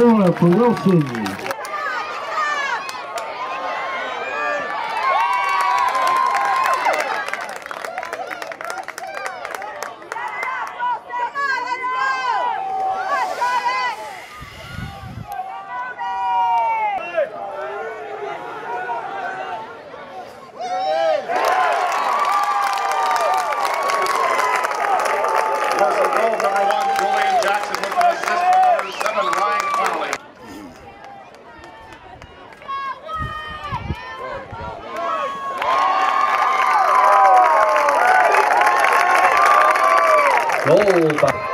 for Wilson. Goal by